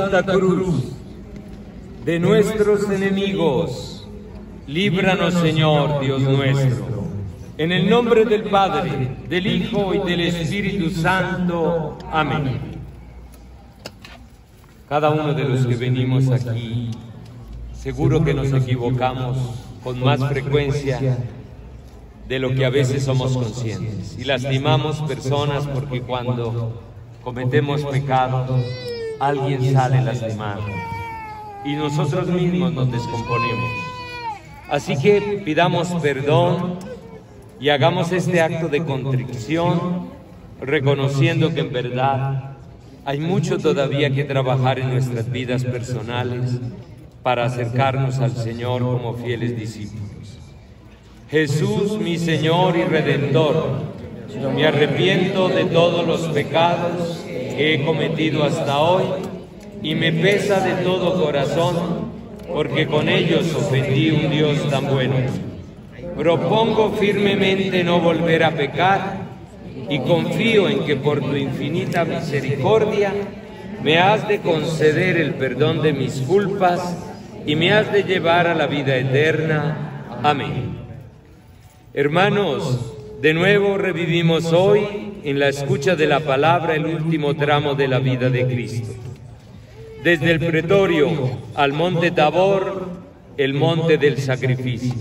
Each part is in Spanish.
Santa Cruz de nuestros enemigos, líbranos Señor Dios nuestro. En el nombre del Padre, del Hijo y del Espíritu Santo. Amén. Cada uno de los que venimos aquí, seguro que nos equivocamos con más frecuencia de lo que a veces somos conscientes. Y lastimamos personas porque cuando cometemos pecados, alguien sale lastimado. Y nosotros mismos nos descomponemos. Así que pidamos perdón y hagamos este acto de contrición, reconociendo que en verdad hay mucho todavía que trabajar en nuestras vidas personales para acercarnos al Señor como fieles discípulos. Jesús, mi Señor y Redentor, me arrepiento de todos los pecados he cometido hasta hoy y me pesa de todo corazón porque con ellos ofendí un Dios tan bueno. Propongo firmemente no volver a pecar y confío en que por tu infinita misericordia me has de conceder el perdón de mis culpas y me has de llevar a la vida eterna. Amén. Hermanos, de nuevo revivimos hoy en la escucha de la palabra el último tramo de la vida de Cristo. Desde el pretorio al monte Tabor, el monte del sacrificio.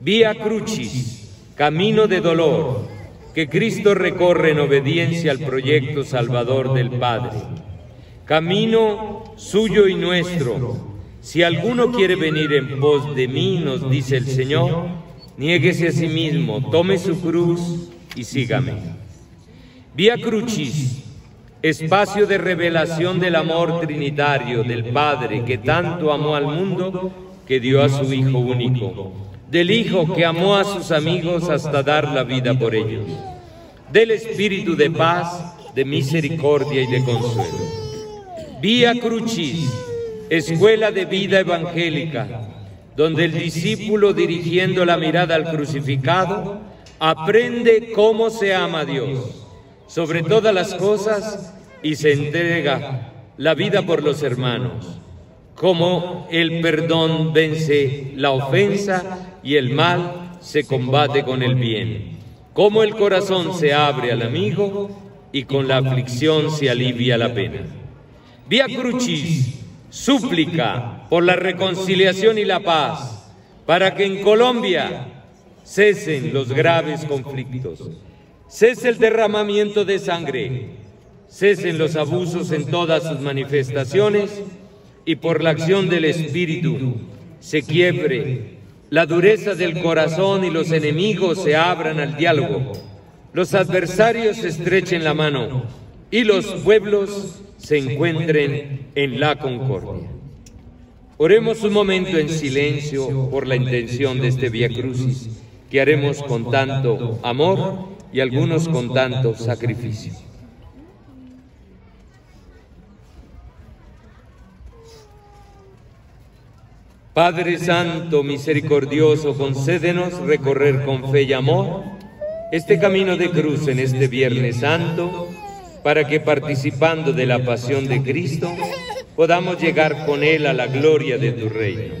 Vía Crucis, camino de dolor, que Cristo recorre en obediencia al proyecto salvador del Padre. Camino suyo y nuestro. Si alguno quiere venir en pos de mí, nos dice el Señor, Niéguese a sí mismo, tome su cruz y sígame. Vía Crucis, espacio de revelación del amor trinitario del Padre que tanto amó al mundo que dio a su Hijo único, del Hijo que amó a sus amigos hasta dar la vida por ellos, del Espíritu de paz, de misericordia y de consuelo. Vía Crucis, escuela de vida evangélica, donde el discípulo dirigiendo la mirada al crucificado aprende cómo se ama a Dios sobre todas las cosas y se entrega la vida por los hermanos, cómo el perdón vence la ofensa y el mal se combate con el bien, cómo el corazón se abre al amigo y con la aflicción se alivia la pena. Vía Crucis súplica por la reconciliación y la paz, para que en Colombia cesen los graves conflictos, cese el derramamiento de sangre, cesen los abusos en todas sus manifestaciones y por la acción del Espíritu se quiebre la dureza del corazón y los enemigos se abran al diálogo, los adversarios se estrechen la mano y los pueblos se encuentren en la concordia. Oremos un momento en silencio por la intención de este Via Crucis que haremos con tanto amor y algunos con tanto sacrificio. Padre Santo, misericordioso, concédenos recorrer con fe y amor este camino de cruz en este Viernes Santo para que participando de la pasión de Cristo podamos llegar con Él a la gloria de tu reino.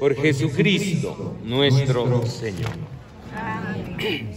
Por Jesucristo nuestro Señor. Amén.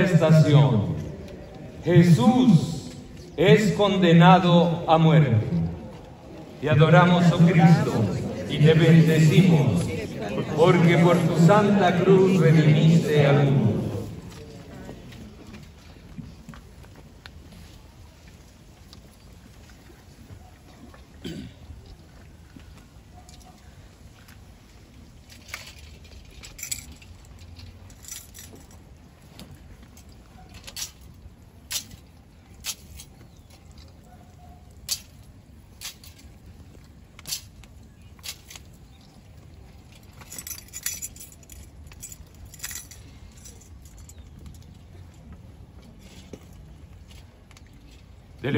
Estación. Jesús es condenado a muerte. Te adoramos, oh Cristo, y te bendecimos, porque por tu santa cruz redimiste al mundo.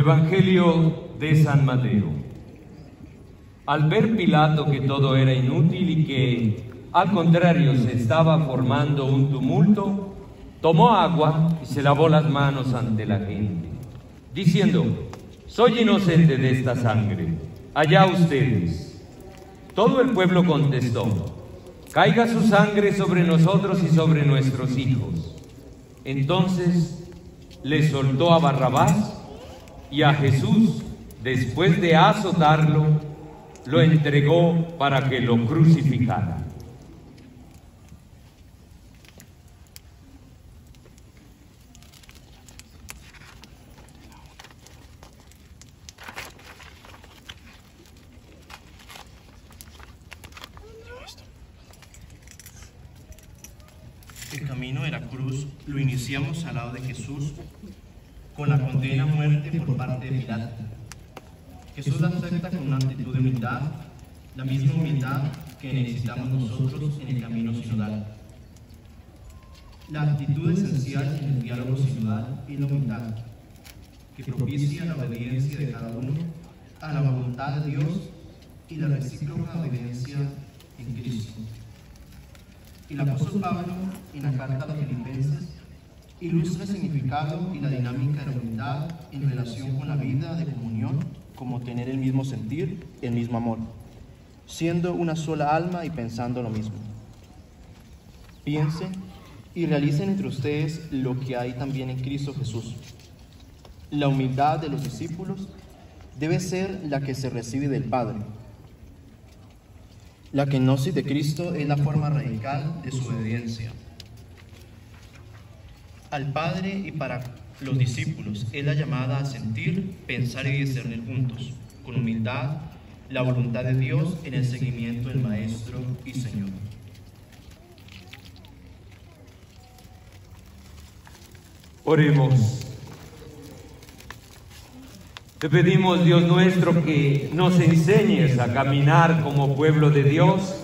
Evangelio de San Mateo. Al ver Pilato que todo era inútil y que, al contrario, se estaba formando un tumulto, tomó agua y se lavó las manos ante la gente, diciendo, soy inocente de esta sangre, allá ustedes. Todo el pueblo contestó, caiga su sangre sobre nosotros y sobre nuestros hijos. Entonces le soltó a Barrabás y a Jesús, después de azotarlo, lo entregó para que lo crucificara. El camino de la cruz lo iniciamos al lado de Jesús con la condena a muerte por parte de Pilato. Jesús la acepta con una actitud de humildad, la misma humildad que necesitamos nosotros en el camino sinodal. La actitud esencial en el diálogo sinodal es la humildad, que propicia la obediencia de cada uno a la voluntad de Dios y la recíproca obediencia en Cristo. El apóstol Pablo, en la carta a los Filipenses, ilustra el significado y la dinámica de la humildad en relación con la vida de comunión, como tener el mismo sentir, el mismo amor, siendo una sola alma y pensando lo mismo. Piensen y realicen entre ustedes lo que hay también en Cristo Jesús. La humildad de los discípulos debe ser la que se recibe del Padre. La que gnosis de Cristo es la forma radical de su obediencia al Padre y para los discípulos es la llamada a sentir, pensar y discernir juntos, con humildad, la voluntad de Dios en el seguimiento del Maestro y Señor. Oremos. Te pedimos, Dios nuestro, que nos enseñes a caminar como pueblo de Dios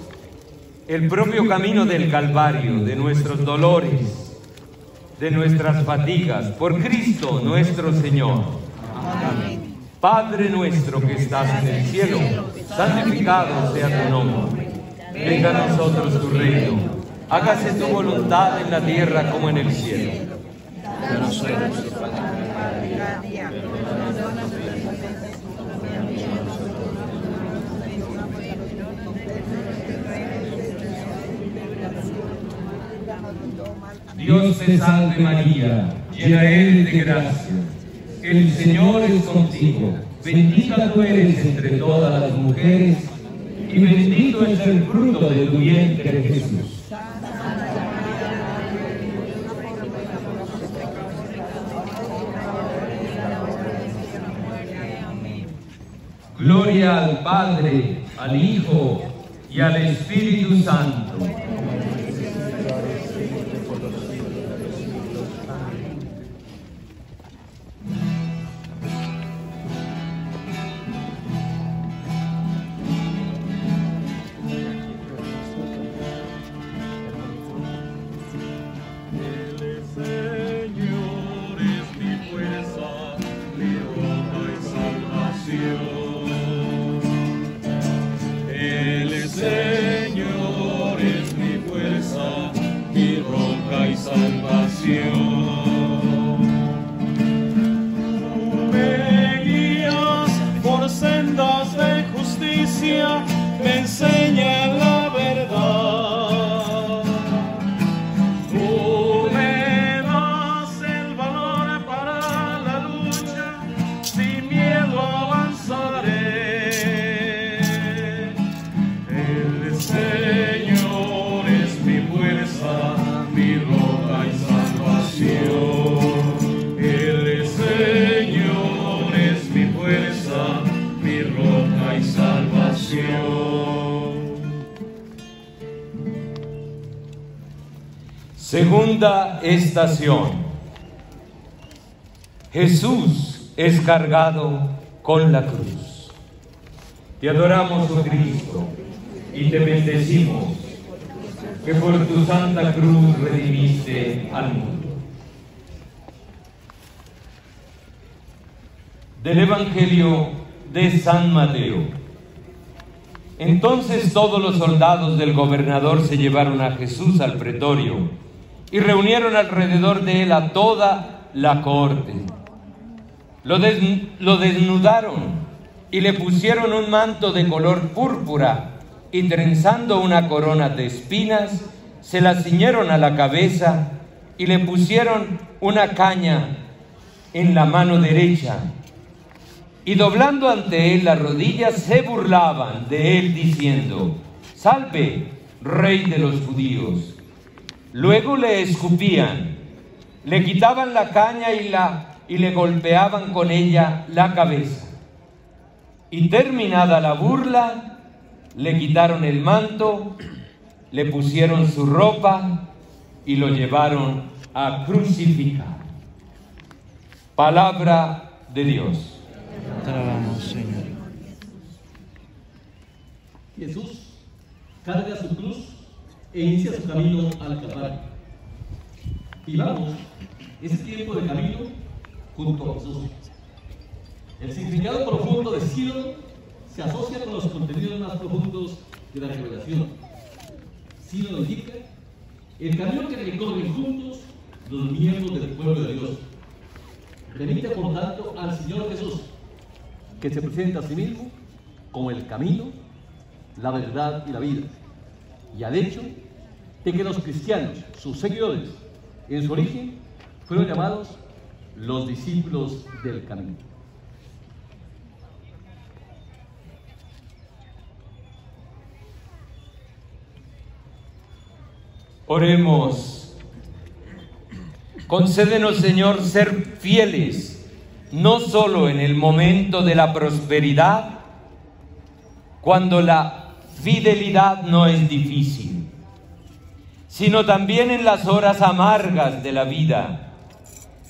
el propio camino del Calvario, de nuestros dolores de nuestras fatigas, por Cristo nuestro Señor. Amén. Padre nuestro que estás en el cielo, santificado sea tu nombre. Venga a nosotros tu reino. Hágase tu voluntad en la tierra como en el cielo. Dios te salve María, llena eres de gracia. El Señor es contigo. Bendita tú eres entre todas las mujeres y bendito es el fruto de tu vientre Jesús. Gloria al Padre, al Hijo y al Espíritu Santo estación. Jesús es cargado con la cruz. Te adoramos, oh Cristo, y te bendecimos, que por tu santa cruz redimiste al mundo. Del Evangelio de San Mateo. Entonces todos los soldados del gobernador se llevaron a Jesús al pretorio y reunieron alrededor de él a toda la corte. Lo, des- lo desnudaron y le pusieron un manto de color púrpura y trenzando una corona de espinas, se la ciñeron a la cabeza y le pusieron una caña en la mano derecha. Y doblando ante él las rodillas, se burlaban de él diciendo, Salve, rey de los judíos. Luego le escupían, le quitaban la caña y, la, y le golpeaban con ella la cabeza. Y terminada la burla, le quitaron el manto, le pusieron su ropa y lo llevaron a crucificar. Palabra de Dios. Señor. Jesús carga su cruz e inicia su camino al Calvario. Vivamos ese tiempo de camino junto a Jesús. El significado profundo de Sínodo se asocia con los contenidos más profundos de la revelación. Sínodo indica el camino que recorren juntos los miembros del pueblo de Dios. Remite por tanto al Señor Jesús, que se presenta a sí mismo como el camino, la verdad y la vida, y al hecho de que los cristianos, sus seguidores, en su origen, fueron llamados los discípulos del camino. Oremos. Concédenos, Señor, ser fieles, no solo en el momento de la prosperidad, cuando la fidelidad no es difícil, sino también en las horas amargas de la vida,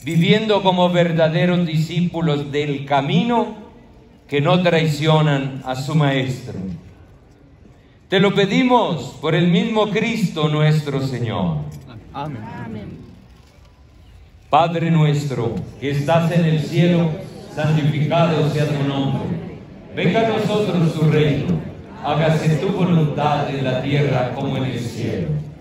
viviendo como verdaderos discípulos del camino que no traicionan a su Maestro. Te lo pedimos por el mismo Cristo nuestro Señor. Amén. Padre nuestro, que estás en el cielo, santificado sea tu nombre. Venga a nosotros tu reino. Hágase tu voluntad en la tierra como en el cielo.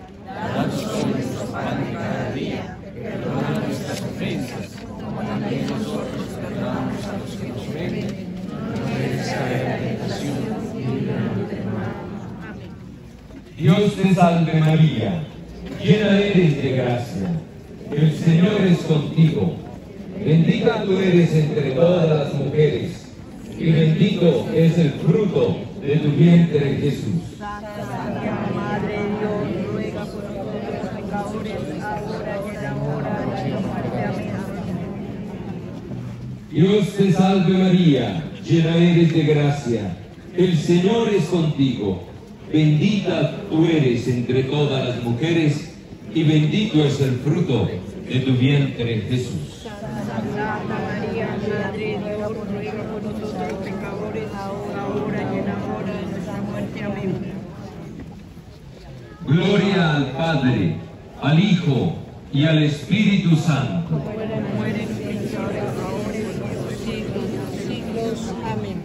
Dios te salve María, llena eres de gracia. El Señor es contigo. Bendita tú eres entre todas las mujeres, y bendito es el fruto de tu vientre Jesús. Santa Madre de Dios, ruega por nosotros los pecadores, ahora y en la hora de nuestra muerte. Amén. Dios te salve María, llena eres de gracia. El Señor es contigo. Bendita tú eres entre todas las mujeres, y bendito es el fruto de tu vientre Jesús. Santa María, Madre de Dios, ruega por nosotros los pecadores, ahora y en la hora de nuestra muerte. Amén. Gloria al Padre, al Hijo y al Espíritu Santo. Mueren Cristo, ahora y por los siglos de los siglos. Amén.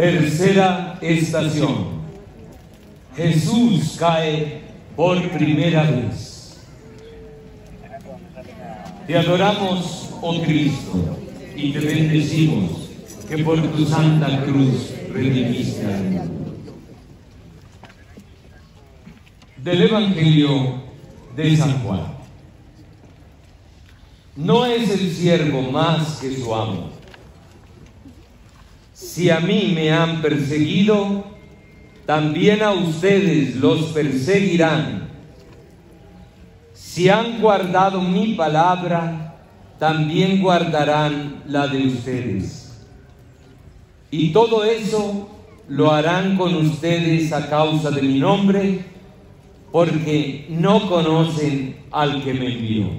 Tercera estación. Jesús cae por primera vez. Te adoramos, oh Cristo, y te bendecimos que por tu santa cruz redimiste al mundo. Del Evangelio de San Juan. No es el siervo más que su amo. Si a mí me han perseguido, también a ustedes los perseguirán. Si han guardado mi palabra, también guardarán la de ustedes. Y todo eso lo harán con ustedes a causa de mi nombre, porque no conocen al que me envió.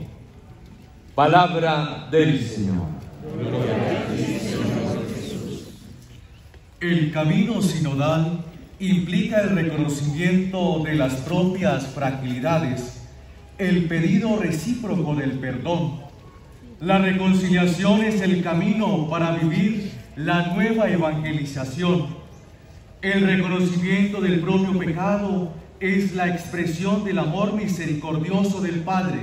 Palabra del Señor. El camino sinodal implica el reconocimiento de las propias fragilidades, el pedido recíproco del perdón. La reconciliación es el camino para vivir la nueva evangelización. El reconocimiento del propio pecado es la expresión del amor misericordioso del Padre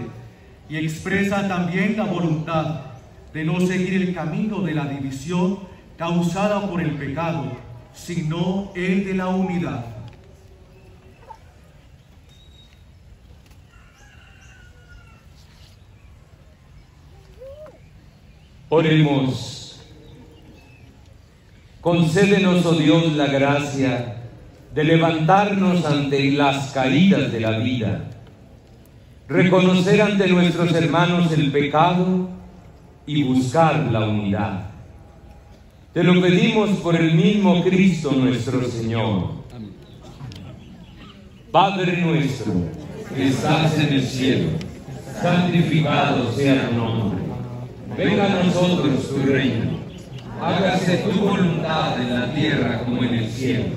y expresa también la voluntad de no seguir el camino de la división causada por el pecado, sino el de la unidad. Oremos. Concédenos, oh Dios, la gracia de levantarnos ante las caídas de la vida, reconocer ante nuestros hermanos el pecado y buscar la unidad. Te lo pedimos por el mismo Cristo nuestro Señor. Padre nuestro, que estás en el cielo, santificado sea tu nombre. Venga a nosotros tu reino. Hágase tu voluntad en la tierra como en el cielo.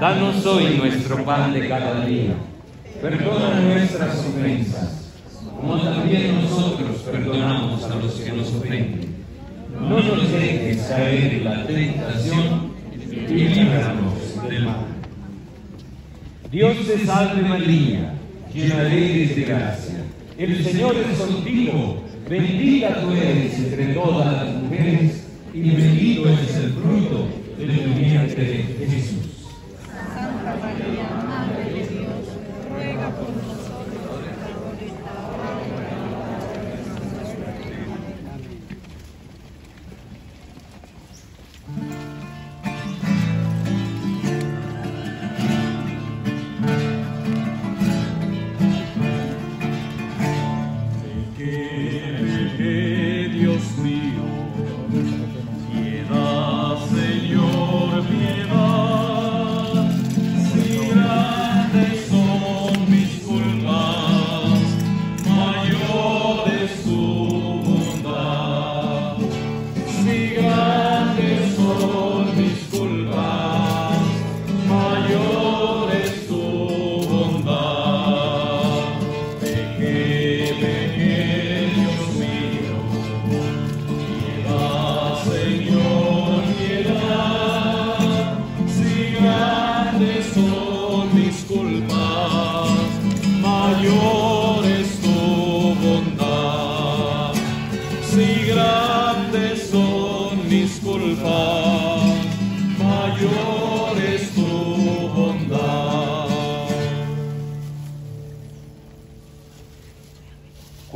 Danos hoy nuestro pan de cada día. Perdona nuestras ofensas, como también nosotros perdonamos a los que nos ofenden. No nos dejes caer en la tentación y líbranos del mal. Dios te salve María, llena eres de gracia. El Señor es contigo, bendita tú eres entre todas las mujeres y bendito es el fruto de tu vientre Jesús.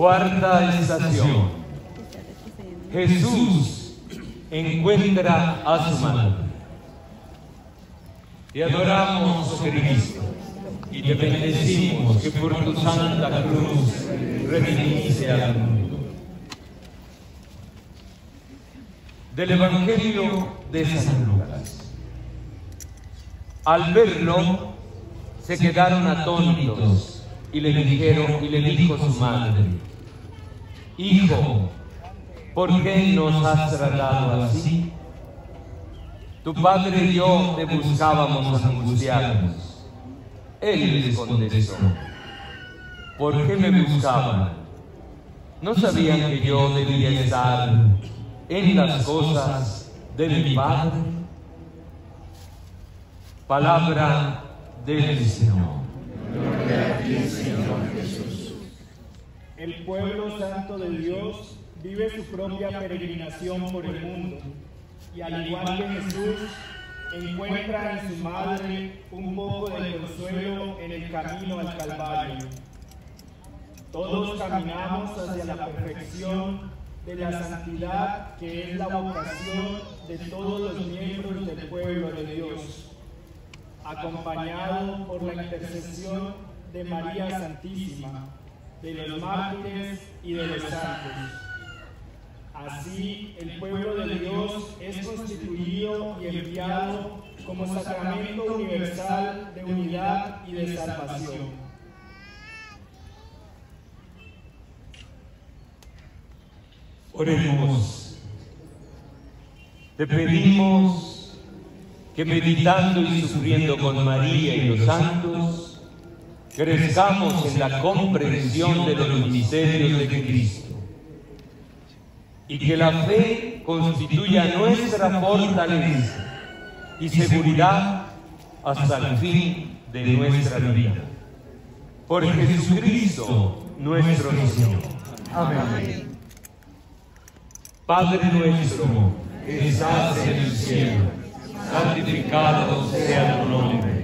Cuarta estación. Jesús encuentra a su madre. Te adoramos, oh Cristo, y te bendecimos que por tu santa cruz redimiste al mundo. Del Evangelio de San Lucas. Al verlo, se quedaron atónitos y le dijeron y le dijo su madre, Hijo, ¿por qué nos has tratado así? Tu padre y yo te buscábamos angustiados. Él les contestó, ¿por qué me buscaban? ¿No sabían que yo debía estar en las cosas de mi padre? Palabra del Señor. El pueblo santo de Dios vive su propia peregrinación por el mundo y al igual que Jesús encuentra en su madre un poco de consuelo en el camino al Calvario. Todos caminamos hacia la perfección de la santidad que es la vocación de todos los miembros del pueblo de Dios, acompañado por la intercesión de María Santísima, de los mártires y de los santos. Así, el pueblo de Dios es constituido y enviado como sacramento universal de unidad y de salvación. Oremos. Te pedimos que meditando y sufriendo con María y los santos, crezcamos en la comprensión de los misterios de Cristo y que la fe constituya nuestra fortaleza y seguridad hasta el fin de nuestra vida. Por Jesucristo nuestro Señor. Amén. Padre nuestro que estás en el cielo, santificado sea tu nombre.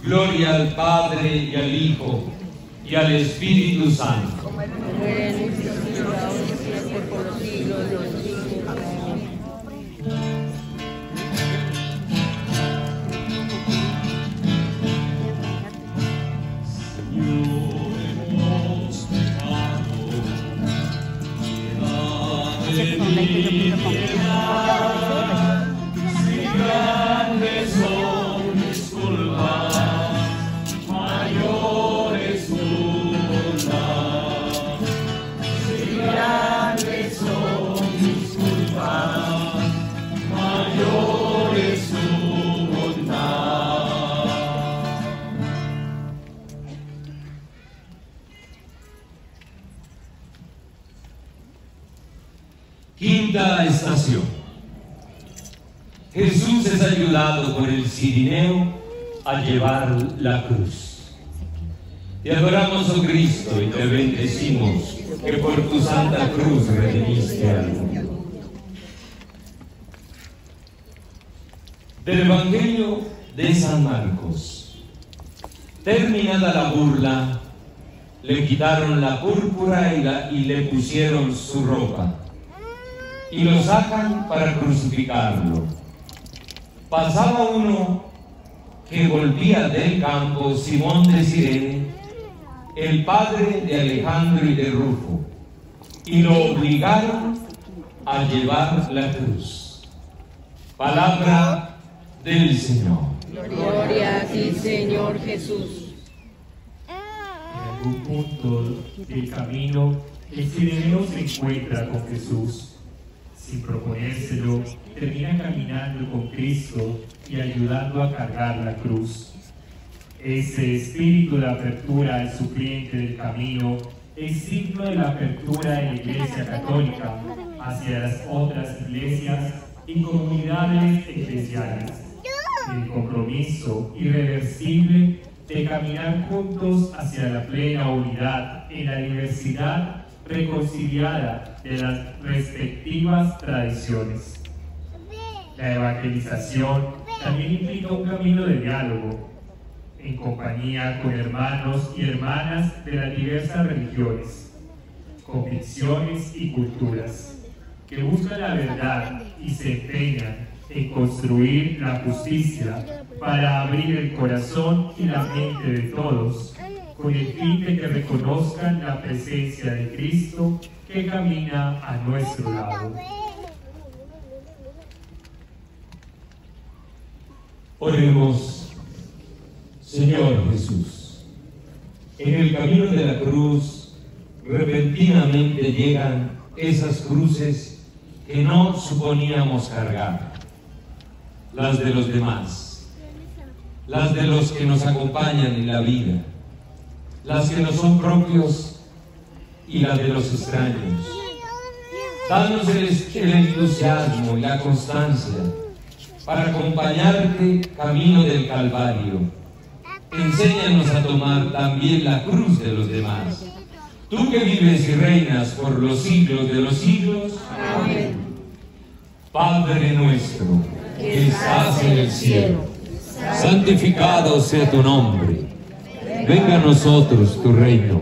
Gloria al Padre y al Hijo y al Espíritu Santo. Cirineo a llevar la cruz. Te adoramos, oh Cristo, y te bendecimos que por tu santa cruz redimiste al mundo. Del Evangelio de San Marcos. Terminada la burla, le quitaron la púrpura y, la- y le pusieron su ropa y lo sacan para crucificarlo. Pasaba uno que volvía del campo, Simón de Sirene, el padre de Alejandro y de Rufo, y lo obligaron a llevar la cruz. Palabra del Señor. Gloria a ti, Señor Jesús. En algún punto del camino, el sireneo se encuentra con Jesús. Sin proponérselo, termina caminando con Cristo y ayudando a cargar la cruz. Ese espíritu de apertura al sufriente del camino es signo de la apertura de la Iglesia Católica hacia las otras iglesias y comunidades eclesiales. El compromiso irreversible de caminar juntos hacia la plena unidad en la diversidad reconciliada de las respectivas tradiciones. La evangelización también implica un camino de diálogo, en compañía con hermanos y hermanas de las diversas religiones, convicciones y culturas, que buscan la verdad y se empeñan en construir la justicia para abrir el corazón y la mente de todos, con el fin de que reconozcan la presencia de Cristo que camina a nuestro lado. Oremos, Señor Jesús, en el camino de la cruz repentinamente llegan esas cruces que no suponíamos cargar, las de los demás, las de los que nos acompañan en la vida, las que no son propios y las de los extraños. Danos el, el entusiasmo y la constancia para acompañarte camino del Calvario. Enséñanos a tomar también la cruz de los demás. Tú que vives y reinas por los siglos de los siglos. Amén. Padre nuestro, que estás en el cielo, santificado sea tu nombre. Venga a nosotros tu reino.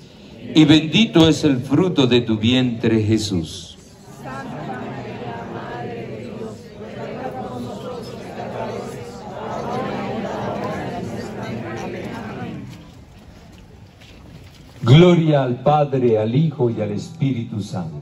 y bendito es el fruto de tu vientre Jesús. Gloria al Padre, al Hijo y al Espíritu Santo.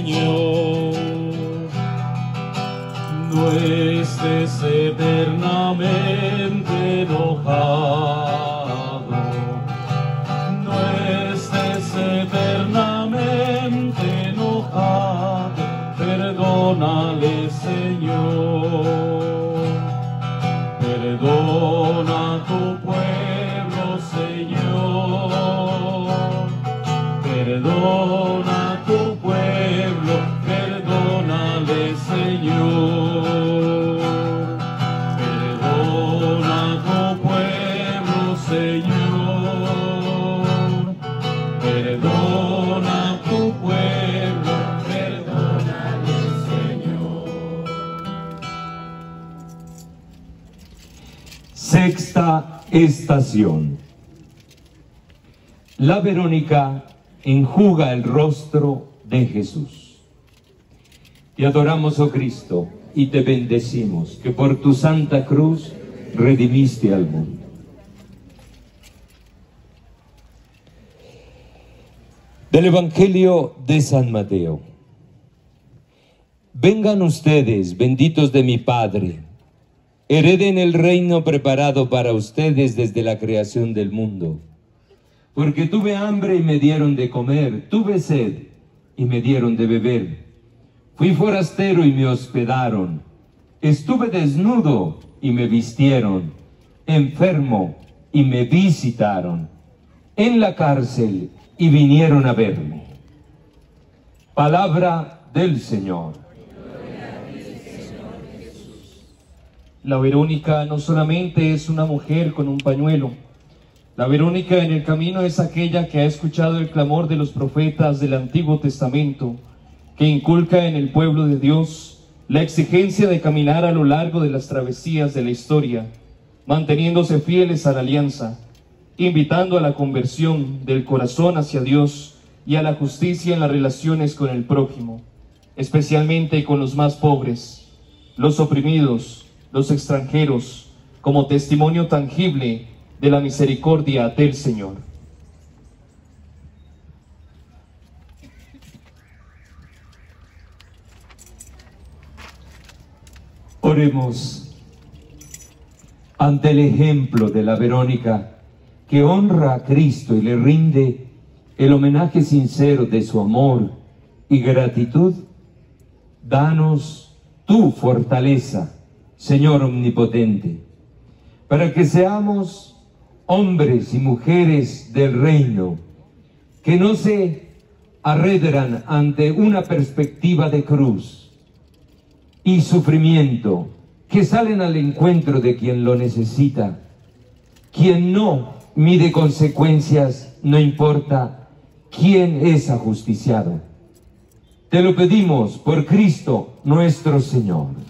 Señor. La Verónica enjuga el rostro de Jesús. Te adoramos, oh Cristo, y te bendecimos, que por tu santa cruz redimiste al mundo. Del Evangelio de San Mateo. Vengan ustedes, benditos de mi Padre, hereden el reino preparado para ustedes desde la creación del mundo. Porque tuve hambre y me dieron de comer, tuve sed y me dieron de beber. Fui forastero y me hospedaron. Estuve desnudo y me vistieron. Enfermo y me visitaron. En la cárcel y vinieron a verme. Palabra del Señor. La Verónica no solamente es una mujer con un pañuelo. La Verónica en el camino es aquella que ha escuchado el clamor de los profetas del Antiguo Testamento, que inculca en el pueblo de Dios la exigencia de caminar a lo largo de las travesías de la historia, manteniéndose fieles a la alianza, invitando a la conversión del corazón hacia Dios y a la justicia en las relaciones con el prójimo, especialmente con los más pobres, los oprimidos, los extranjeros, como testimonio tangible de la misericordia del Señor. Oremos ante el ejemplo de la Verónica que honra a Cristo y le rinde el homenaje sincero de su amor y gratitud. Danos tu fortaleza, Señor omnipotente, para que seamos hombres y mujeres del reino, que no se arredran ante una perspectiva de cruz y sufrimiento, que salen al encuentro de quien lo necesita. Quien no mide consecuencias, no importa quién es ajusticiado. Te lo pedimos por Cristo nuestro Señor.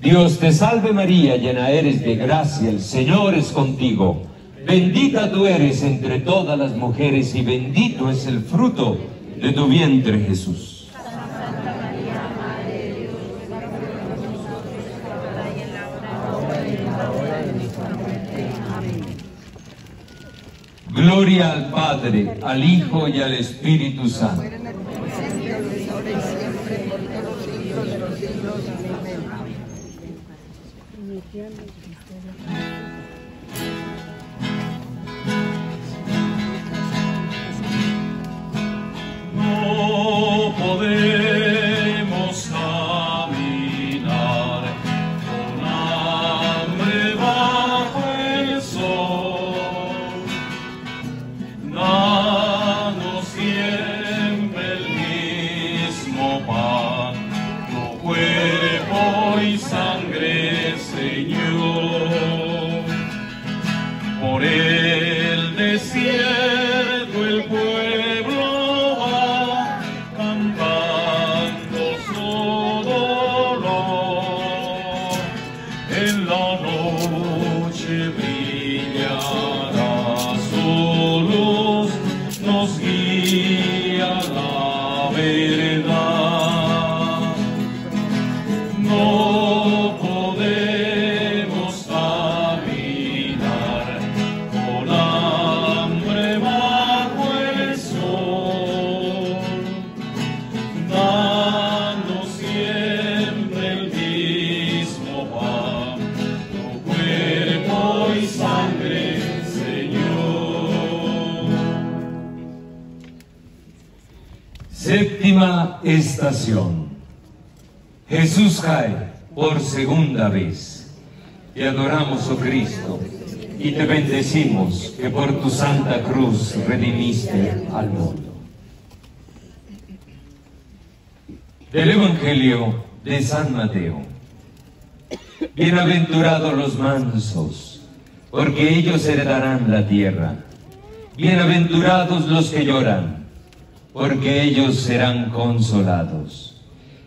Dios te salve María, llena eres de gracia, el Señor es contigo. Bendita tú eres entre todas las mujeres y bendito es el fruto de tu vientre Jesús. Gloria al Padre, al Hijo y al Espíritu Santo. No estación. Jesús cae por segunda vez. Te adoramos, oh Cristo, y te bendecimos que por tu santa cruz redimiste al mundo. Del Evangelio de San Mateo. Bienaventurados los mansos, porque ellos heredarán la tierra. Bienaventurados los que lloran, porque ellos serán consolados.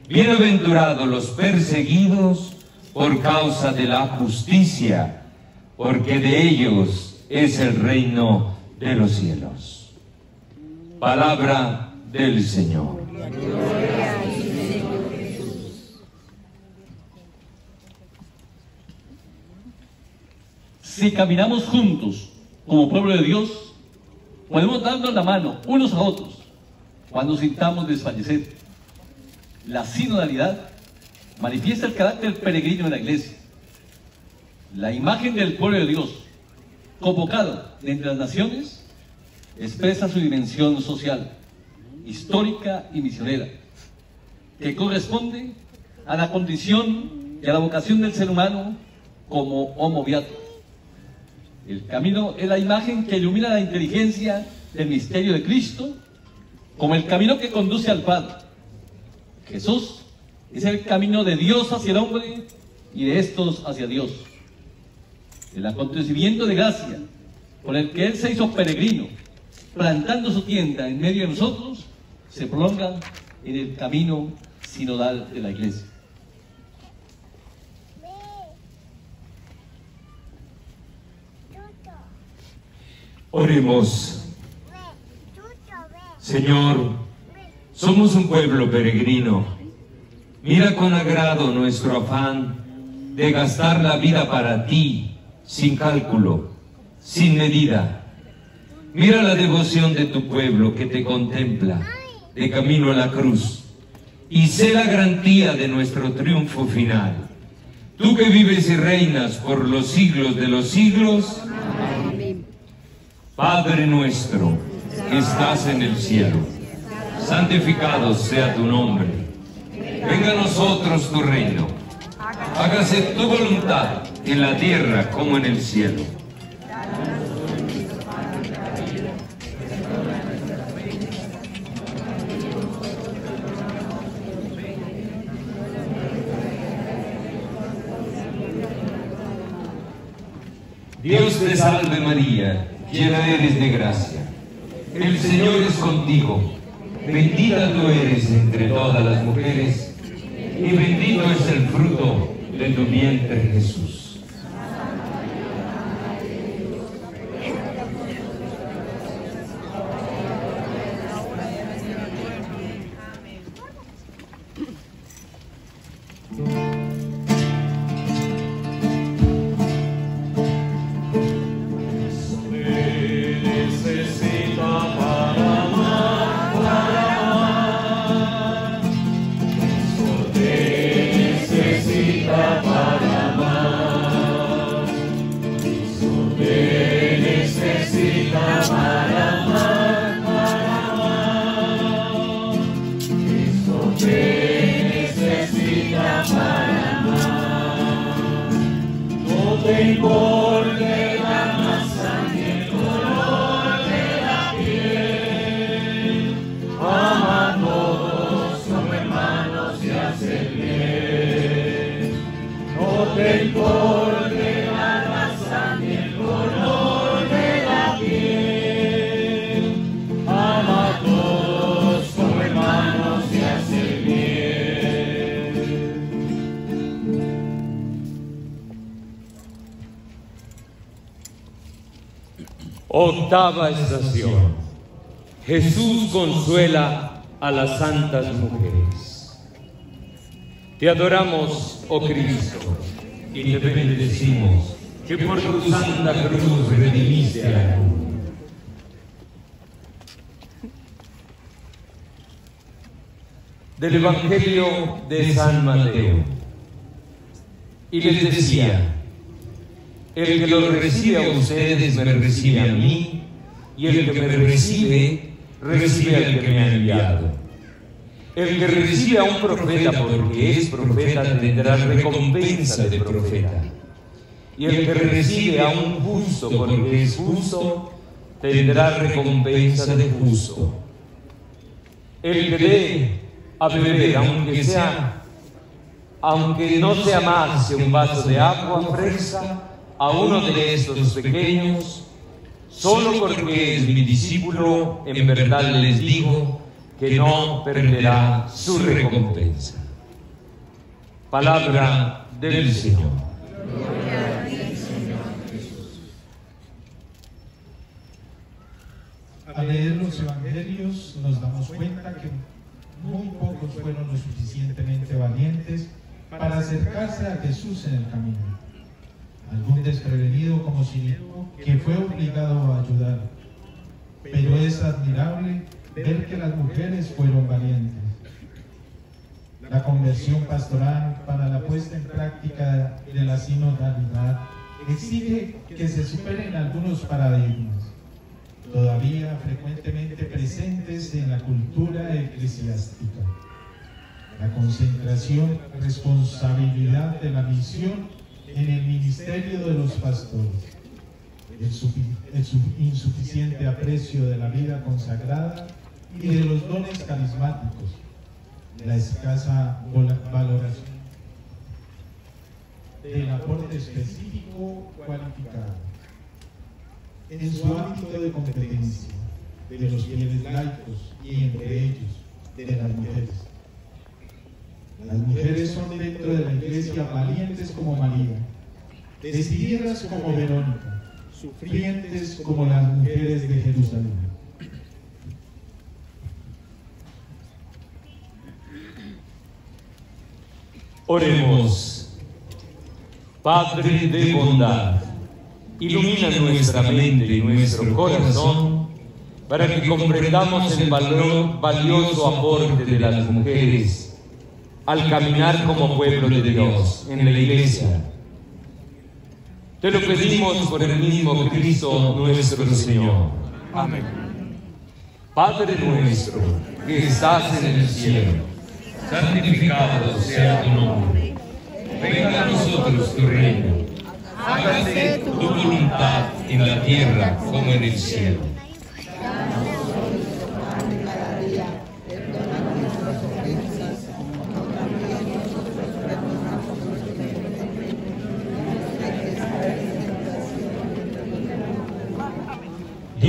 Bienaventurados los perseguidos por causa de la justicia, porque de ellos es el reino de los cielos. Palabra del Señor. Si caminamos juntos como pueblo de Dios, podemos darnos la mano unos a otros cuando sintamos desfallecer. La sinodalidad manifiesta el carácter peregrino de la iglesia. La imagen del pueblo de Dios, convocado de entre las naciones, expresa su dimensión social, histórica y misionera que corresponde a la condición y a la vocación del ser humano como homo beato. El camino es la imagen que ilumina la inteligencia del misterio de Cristo como el camino que conduce al Padre. Jesús es el camino de Dios hacia el hombre y de estos hacia Dios. El acontecimiento de gracia por el que Él se hizo peregrino, plantando su tienda en medio de nosotros, se prolonga en el camino sinodal de la Iglesia. Oremos. Señor, somos un pueblo peregrino. Mira con agrado nuestro afán de gastar la vida para ti, sin cálculo, sin medida. Mira la devoción de tu pueblo que te contempla de camino a la cruz y sé la garantía de nuestro triunfo final. Tú que vives y reinas por los siglos de los siglos, Padre nuestro estás en el cielo, santificado sea tu nombre. Venga a nosotros tu reino. Hágase tu voluntad en la tierra como en el cielo. Dios te salve María, llena eres de gracia. El Señor es contigo. Bendita tú eres entre todas las mujeres y bendito es el fruto de tu vientre Jesús. Estación. Jesús consuela a las santas mujeres. Te adoramos, oh Cristo, y te bendecimos que por tu santa cruz redimiste al mundo. Del Evangelio de San Mateo. Y les decía, el que los recibe a ustedes me recibe a mí, y el que me recibe, recibe al que me ha enviado. El que recibe a un profeta porque es profeta tendrá recompensa de profeta. Y el que recibe a un justo porque es justo, tendrá recompensa de justo. El que dé a beber, aunque sea aunque no sea más que un vaso de agua fresca, a uno de estos pequeños, solo porque es mi discípulo, en verdad les digo que no perderá su recompensa. Palabra del Señor. Al leer los evangelios nos damos cuenta que muy pocos fueron lo suficientemente valientes para acercarse a Jesús en el camino. Algún desprevenido como Silico que fue obligado a ayudar. Pero es admirable ver que las mujeres fueron valientes. La conversión pastoral para la puesta en práctica de la sinodalidad exige que se superen algunos paradigmas, todavía frecuentemente presentes en la cultura eclesiástica. la concentración, responsabilidad de la misión en el ministerio de los pastores, el, sufi- el su- insuficiente aprecio de la vida consagrada y de los dones carismáticos, la escasa valoración del aporte específico cualificado en su ámbito de competencia de los fieles laicos y entre ellos de las mujeres. Las mujeres son dentro de la iglesia valientes como María, decididas como Verónica, sufrientes como las mujeres de Jerusalén. Oremos. Padre de bondad, ilumina nuestra mente y nuestro corazón para que comprendamos el valor, valioso aporte de las mujeres al caminar como pueblo de Dios en la iglesia. Te lo pedimos por el mismo Cristo nuestro Señor. Amén. Padre nuestro que estás en el cielo, santificado sea tu nombre. Venga a nosotros tu reino. Hágase tu voluntad en la tierra como en el cielo.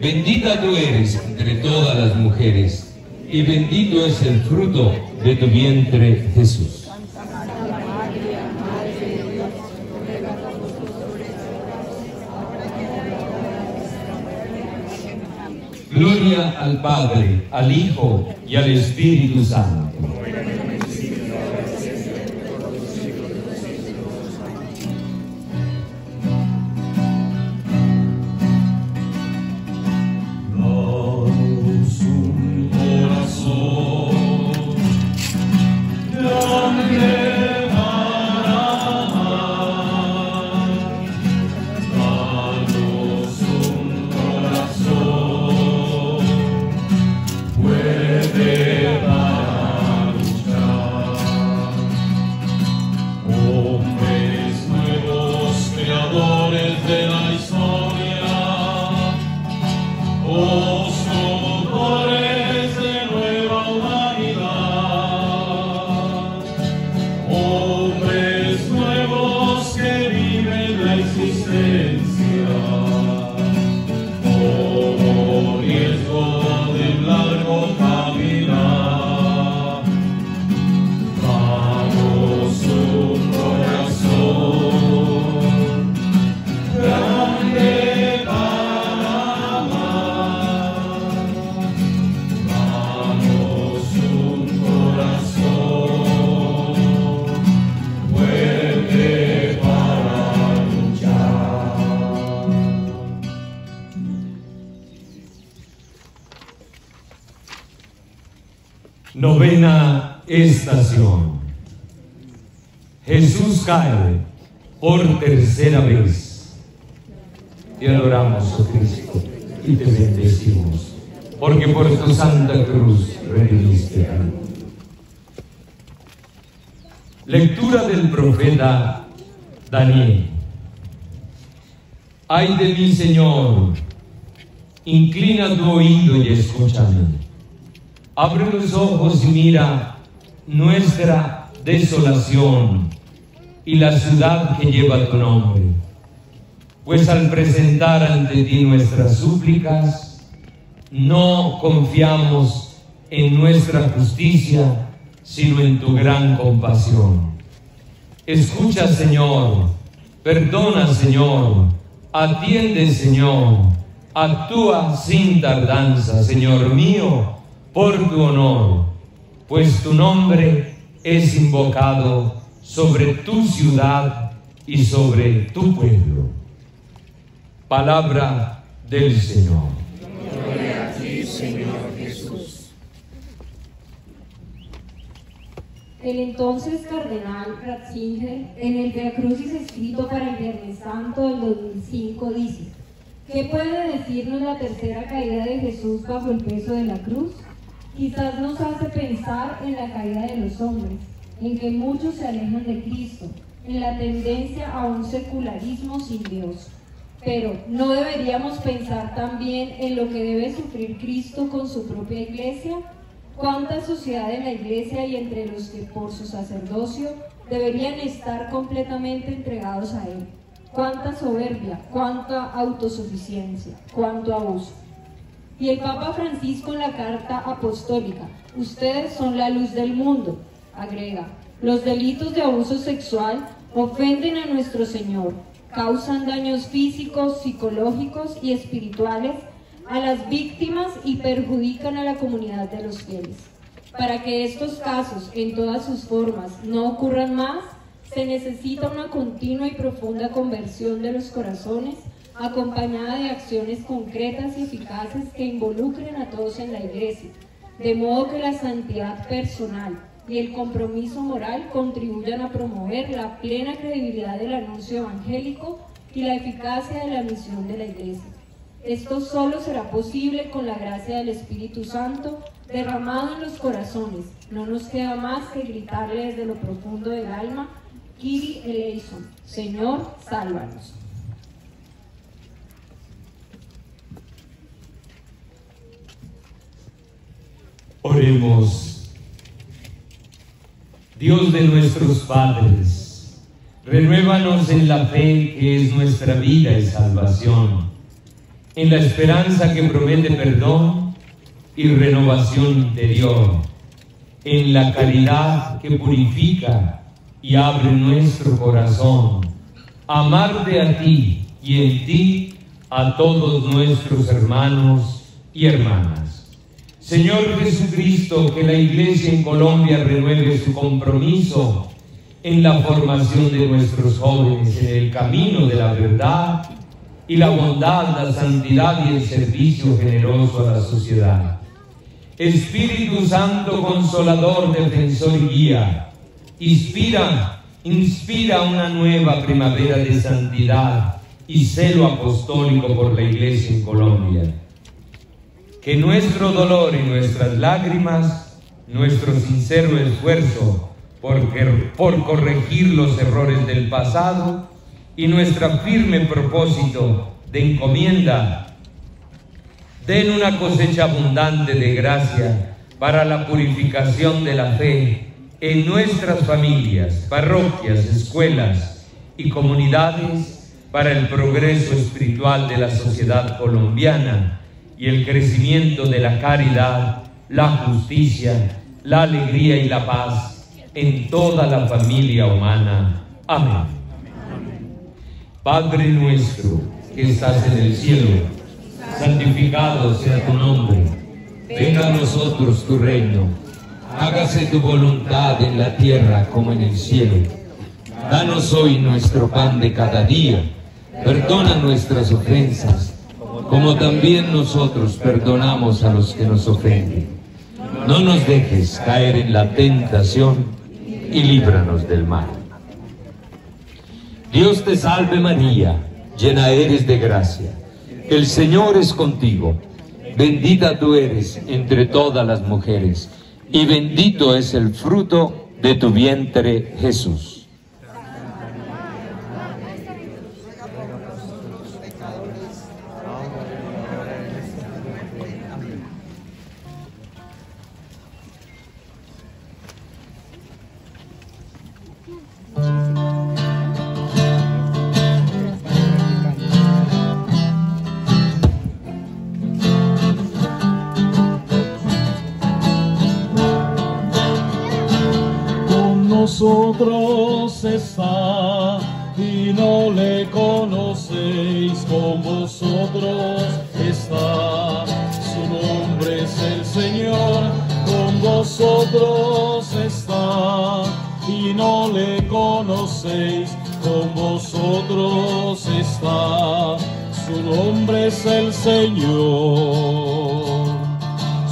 Bendita tú eres entre todas las mujeres, y bendito es el fruto de tu vientre, Jesús. Gloria al Padre, al Hijo y al Espíritu Santo. Novena estación. Jesús cae por tercera vez. Te adoramos, oh Cristo, y te bendecimos, porque por tu santa cruz redimiste. Lectura del profeta Daniel. Ay de mí, Señor, inclina tu oído y escúchame. Abre los ojos y mira nuestra desolación y la ciudad que lleva tu nombre. Pues al presentar ante ti nuestras súplicas, no confiamos en nuestra justicia, sino en tu gran compasión. Escucha, Señor, perdona, Señor, atiende, Señor, actúa sin tardanza, Señor mío, por tu honor, pues tu nombre es invocado sobre tu ciudad y sobre tu pueblo. Palabra del Señor. Gloria a ti, Señor Jesús. El entonces cardenal Ratzinger, en el Via escrito para el Viernes Santo del 2005, dice: ¿Qué puede decirnos la tercera caída de Jesús bajo el peso de la cruz? Quizás nos hace pensar en la caída de los hombres, en que muchos se alejan de Cristo, en la tendencia a un secularismo sin Dios. Pero ¿no deberíamos pensar también en lo que debe sufrir Cristo con su propia iglesia? ¿Cuánta sociedad en la iglesia y entre los que por su sacerdocio deberían estar completamente entregados a Él? ¿Cuánta soberbia, cuánta autosuficiencia, cuánto abuso? Y el Papa Francisco en la carta apostólica, ustedes son la luz del mundo, agrega, los delitos de abuso sexual ofenden a nuestro Señor, causan daños físicos, psicológicos y espirituales a las víctimas y perjudican a la comunidad de los fieles. Para que estos casos, en todas sus formas, no ocurran más, se necesita una continua y profunda conversión de los corazones, acompañada de acciones concretas y eficaces que involucren a todos en la Iglesia, de modo que la santidad personal y el compromiso moral contribuyan a promover la plena credibilidad del anuncio evangélico y la eficacia de la misión de la Iglesia. Esto solo será posible con la gracia del Espíritu Santo derramado en los corazones. No nos queda más que gritarle desde lo profundo del alma, Kiri eleison, Señor, sálvanos. Oremos. Dios de nuestros padres, renuévanos en la fe que es nuestra vida y salvación, en la esperanza que promete perdón y renovación interior, en la caridad que purifica y abre nuestro corazón, amarte a ti y en ti a todos nuestros hermanos y hermanas. Señor Jesucristo, que la Iglesia en Colombia renueve su compromiso en la formación de nuestros jóvenes en el camino de la verdad y la bondad, la santidad y el servicio generoso a la sociedad. Espíritu Santo, consolador, defensor y guía, inspira, inspira una nueva primavera de santidad y celo apostólico por la Iglesia en Colombia que nuestro dolor y nuestras lágrimas, nuestro sincero esfuerzo por, por corregir los errores del pasado y nuestro firme propósito de encomienda den una cosecha abundante de gracia para la purificación de la fe en nuestras familias, parroquias, escuelas y comunidades para el progreso espiritual de la sociedad colombiana y el crecimiento de la caridad, la justicia, la alegría y la paz en toda la familia humana. Amén. Padre nuestro que estás en el cielo, santificado sea tu nombre. Venga a nosotros tu reino. Hágase tu voluntad en la tierra como en el cielo. Danos hoy nuestro pan de cada día. Perdona nuestras ofensas como también nosotros perdonamos a los que nos ofenden. No nos dejes caer en la tentación y líbranos del mal. Dios te salve María, llena eres de gracia. El Señor es contigo. Bendita tú eres entre todas las mujeres, y bendito es el fruto de tu vientre Jesús. Con vosotros está, su nombre es el Señor.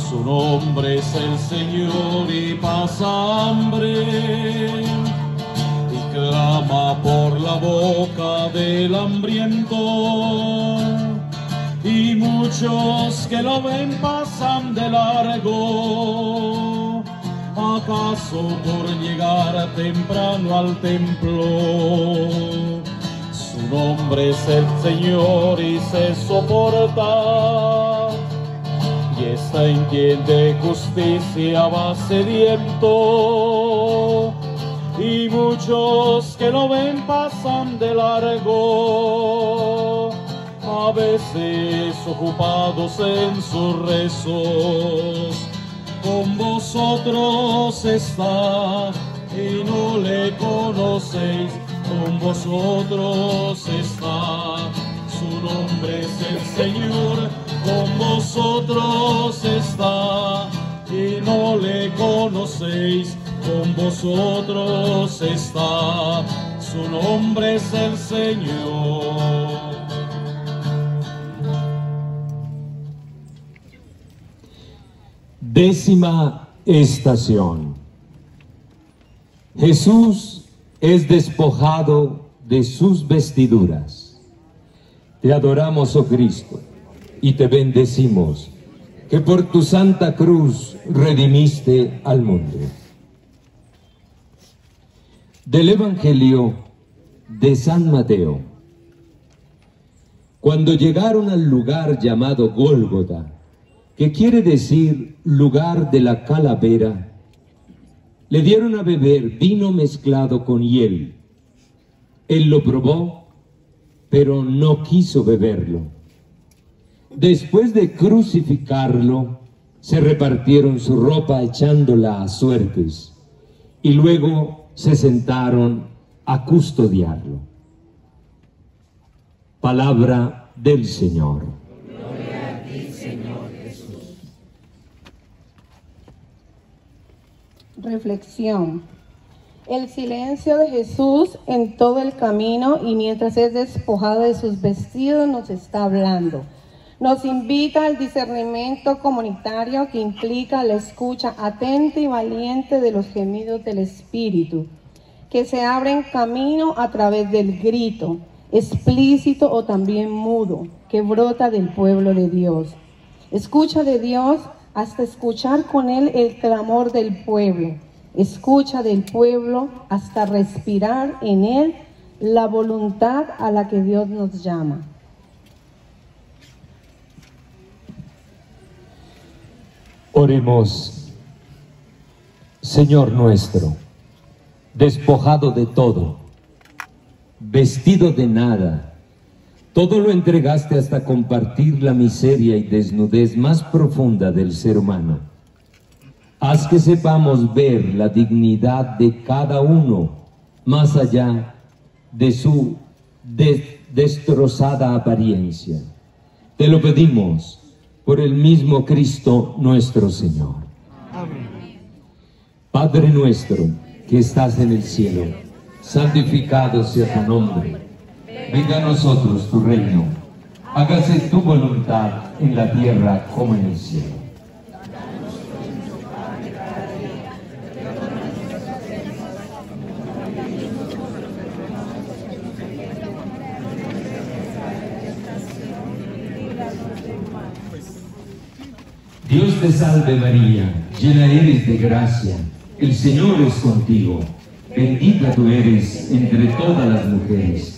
Su nombre es el Señor y pasa hambre y clama por la boca del hambriento y muchos que lo ven pasan de largo. ¿Acaso por llegar temprano al templo? Su nombre es el Señor y se soporta. Y está en quien de justicia va sediento. Y muchos que lo ven pasan de largo a veces ocupados en sus rezos, con vosotros está y no le conocéis, con vosotros está, su nombre es el Señor, con vosotros está y no le conocéis, con vosotros está, su nombre es el Señor. Décima estación. Jesús es despojado de sus vestiduras. Te adoramos, oh Cristo, y te bendecimos, que por tu santa cruz redimiste al mundo. Del Evangelio de San Mateo. Cuando llegaron al lugar llamado Gólgota, que quiere decir lugar de la calavera, le dieron a beber vino mezclado con hiel. Él lo probó, pero no quiso beberlo. Después de crucificarlo, se repartieron su ropa echándola a suertes y luego se sentaron a custodiarlo. Palabra del Señor. Reflexión. El silencio de Jesús en todo el camino y mientras es despojado de sus vestidos nos está hablando. Nos invita al discernimiento comunitario que implica la escucha atenta y valiente de los gemidos del Espíritu, que se abren camino a través del grito, explícito o también mudo, que brota del pueblo de Dios. Escucha de Dios hasta escuchar con Él el clamor del pueblo. Escucha del pueblo hasta respirar en Él la voluntad a la que Dios nos llama. Oremos, Señor nuestro, despojado de todo, vestido de nada, todo lo entregaste hasta compartir la miseria y desnudez más profunda del ser humano. Haz que sepamos ver la dignidad de cada uno más allá de su destrozada apariencia. Te lo pedimos por el mismo Cristo nuestro Señor. Padre nuestro que estás en el cielo, santificado sea tu nombre venga a nosotros tu reino, hágase tu voluntad en la tierra como en el cielo. Dios te salve María, llena eres de gracia, el Señor es contigo, bendita tú eres entre todas las mujeres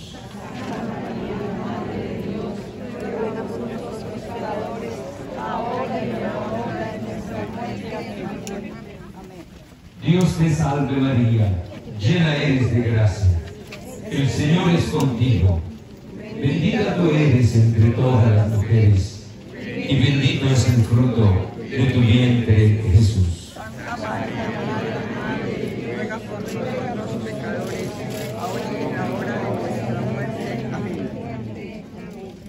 Dios te salve María, llena eres de gracia. El Señor es contigo. Bendita tú eres entre todas las mujeres, y bendito es el fruto de tu vientre, Jesús.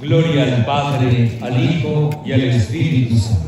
Gloria al Padre, al Hijo y al Espíritu Santo.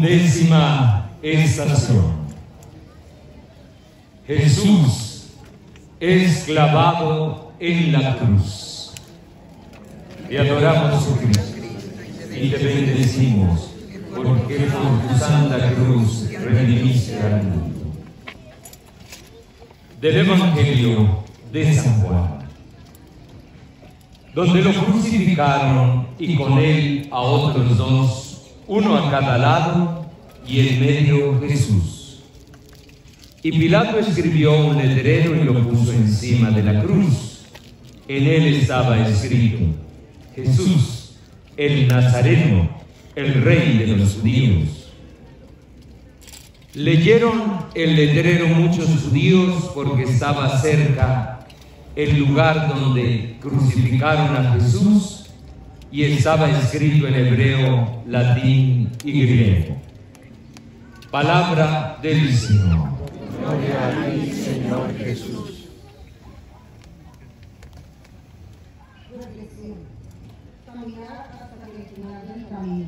Undécima estación. Jesús es clavado en la cruz. Te adoramos, oh Cristo, y te bendecimos, porque por tu santa cruz redimiste al mundo. Del Evangelio de San Juan, donde lo crucificaron y con él a otros dos, uno a cada lado y en medio Jesús. Y Pilato escribió un letrero y lo puso encima de la cruz. En él estaba escrito, Jesús, el Nazareno, el rey de los judíos. Leyeron el letrero muchos judíos porque estaba cerca el lugar donde crucificaron a Jesús y estaba escrito en hebreo, latín y griego. Palabra del Señor. Gloria a ti, Señor Jesús. Caminar hasta el final del camino.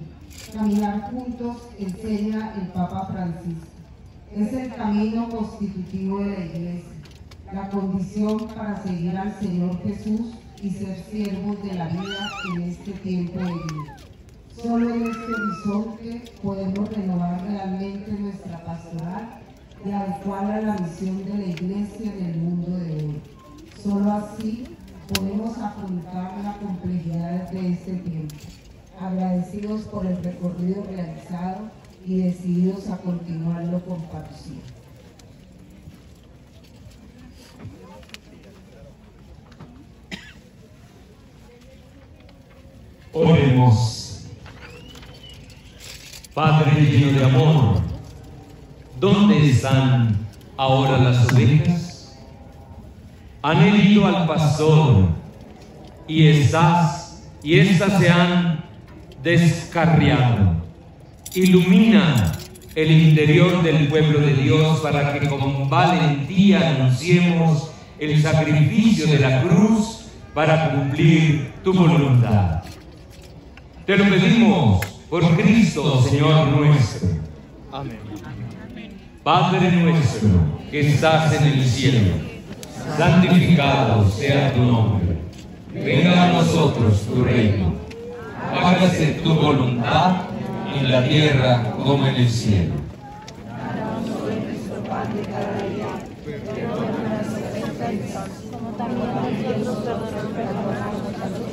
Caminar juntos, enseña el Papa Francisco. Es el camino constitutivo de la Iglesia, la condición para seguir al Señor Jesús y ser siervos de la vida en este tiempo de vida. Solo en este horizonte podemos renovar realmente nuestra pastoral y adecuarla a la misión de la Iglesia en el mundo de hoy. Solo así podemos afrontar la complejidad de este tiempo, agradecidos por el recorrido realizado y decididos a continuarlo con pasión. Oremos. Padre lleno de amor, ¿dónde están ahora las ovejas? Han herido al pastor y estas y estas se han descarriado. Ilumina el interior del pueblo de Dios para que con valentía anunciemos el sacrificio de la cruz para cumplir tu voluntad. Te lo pedimos por Cristo, Señor nuestro. Amén. Padre nuestro que estás en el cielo, santificado sea tu nombre. Venga a nosotros tu reino. Hágase tu voluntad en la tierra como en el cielo. como también nosotros perdonamos a los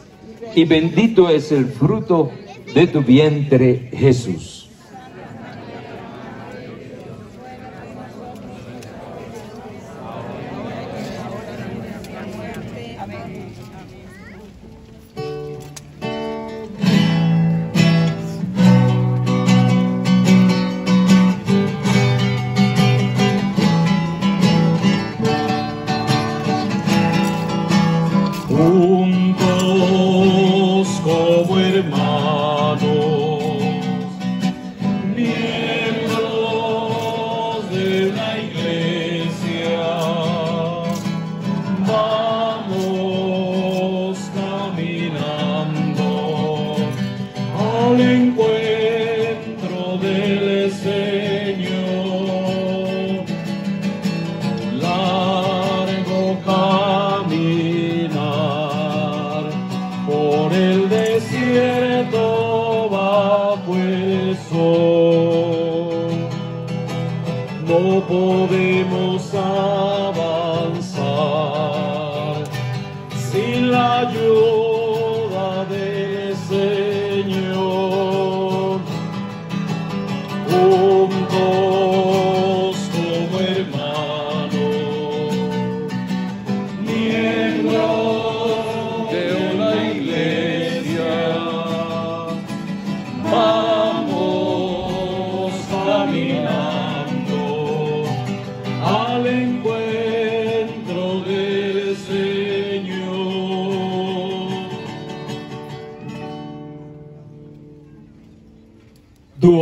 y bendito es el fruto de tu vientre Jesús.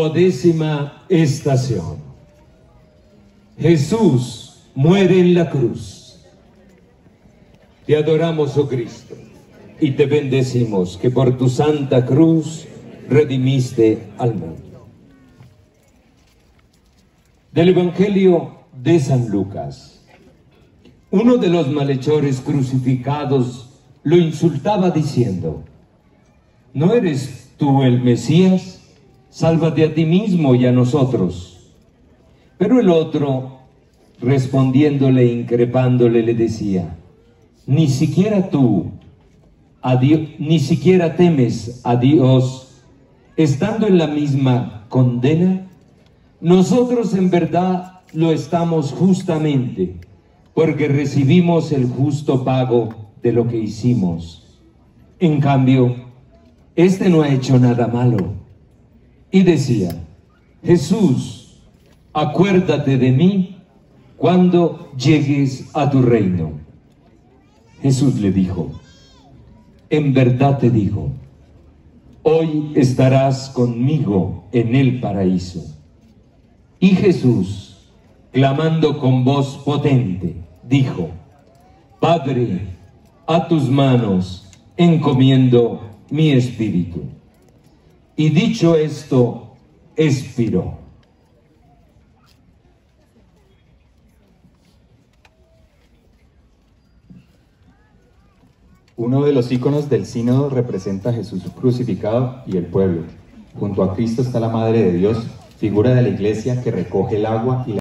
Duodécima estación. Jesús muere en la cruz. Te adoramos, oh Cristo, y te bendecimos que por tu santa cruz redimiste al mundo. Del Evangelio de San Lucas. Uno de los malhechores crucificados lo insultaba diciendo, ¿no eres tú el Mesías? Sálvate a ti mismo y a nosotros. Pero el otro, respondiéndole, increpándole, le decía, ni siquiera tú, a Dios, ni siquiera temes a Dios, estando en la misma condena. Nosotros en verdad lo estamos justamente, porque recibimos el justo pago de lo que hicimos. En cambio, este no ha hecho nada malo. Y decía, Jesús, acuérdate de mí cuando llegues a tu reino. Jesús le dijo, en verdad te digo, hoy estarás conmigo en el paraíso. Y Jesús, clamando con voz potente, dijo, Padre, a tus manos encomiendo mi espíritu. Y dicho esto, expiró. Uno de los íconos del sínodo representa a Jesús crucificado y el pueblo. Junto a Cristo está la Madre de Dios, figura de la iglesia que recoge el agua y la